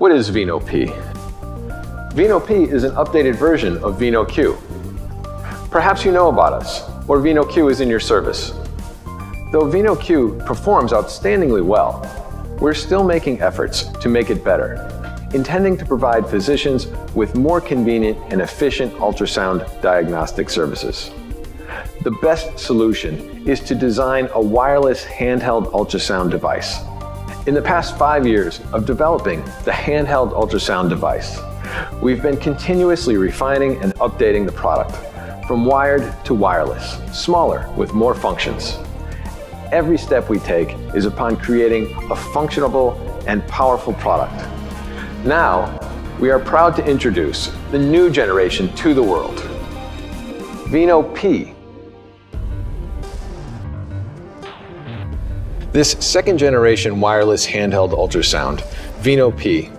what is VINNO P? VINNO P is an updated version of VINNO Q. Perhaps you know about us, or VINNO Q is in your service. Though VINNO Q performs outstandingly well, we're still making efforts to make it better, intending to provide physicians with more convenient and efficient ultrasound diagnostic services. The best solution is to design a wireless handheld ultrasound device. In the past five years of developing the handheld ultrasound device, we've been continuously refining and updating the product from wired to wireless, smaller with more functions every step we take is upon creating a functional and powerful product. Now, we are proud to introduce the new generation to the world, VINNO P. This second generation wireless handheld ultrasound, VINNO P,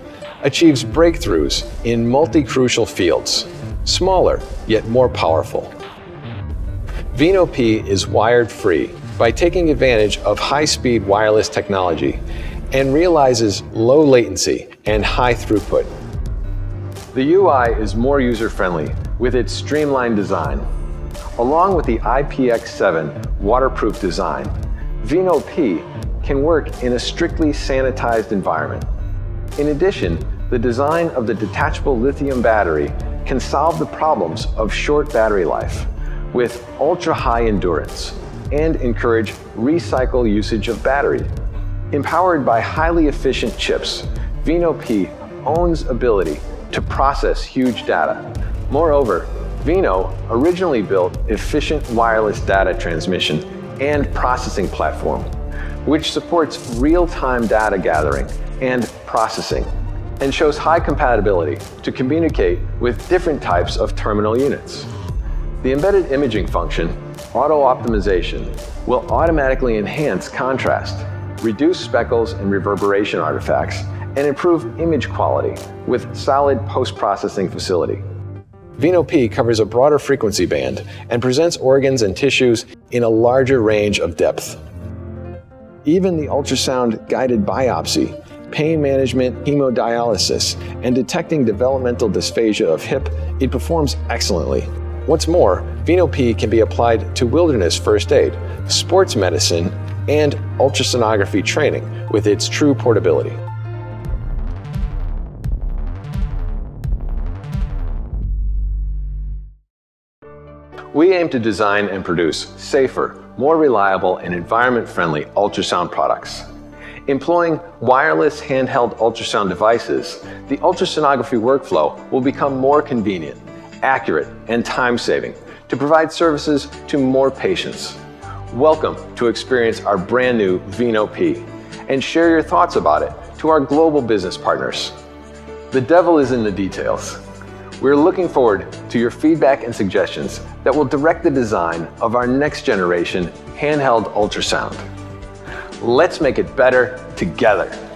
achieves breakthroughs in multi-crucial fields, smaller yet more powerful. VINNO P is wired free by taking advantage of high-speed wireless technology and realizes low latency and high throughput. The UI is more user-friendly with its streamlined design. Along with the IPX7 waterproof design, VINNO P can work in a strictly sanitized environment. In addition, the design of the detachable lithium battery can solve the problems of short battery life with ultra-high endurance and encourage recycle usage of battery. Empowered by highly efficient chips, VINNO P owns ability to process huge data. Moreover, VINNO originally built efficient wireless data transmission and processing platform, which supports real-time data gathering and processing, and shows high compatibility to communicate with different types of terminal units. The embedded imaging function Auto optimization will automatically enhance contrast, reduce speckles and reverberation artifacts, and improve image quality with solid post-processing facility. VINNO covers a broader frequency band and presents organs and tissues in a larger range of depth. Even the ultrasound guided biopsy, pain management, hemodialysis, and detecting developmental dysplasia of hip, it performs excellently. What's more, VINNO can be applied to wilderness first aid, sports medicine, and ultrasonography training with its true portability. We aim to design and produce safer, more reliable, and environment-friendly ultrasound products. Employing wireless handheld ultrasound devices, the ultrasonography workflow will become more convenient accurate, and time-saving to provide services to more patients. Welcome to experience our brand new VINNO P and share your thoughts about it to our global business partners. The devil is in the details. We're looking forward to your feedback and suggestions that will direct the design of our next generation handheld ultrasound. Let's make it better together.